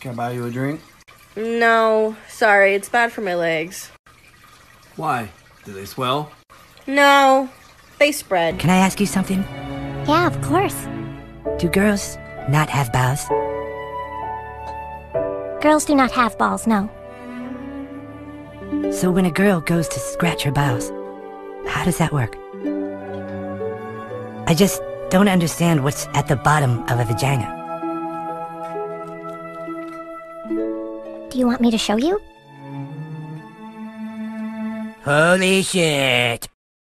Can I buy you a drink? No, sorry, it's bad for my legs. Why? Do they swell? No, they spread. Can I ask you something? Yeah, of course. Do girls not have balls? Girls do not have balls, no. So when a girl goes to scratch her bowels, how does that work? I just don't understand what's at the bottom of a vagina. Do you want me to show you? Holy shit!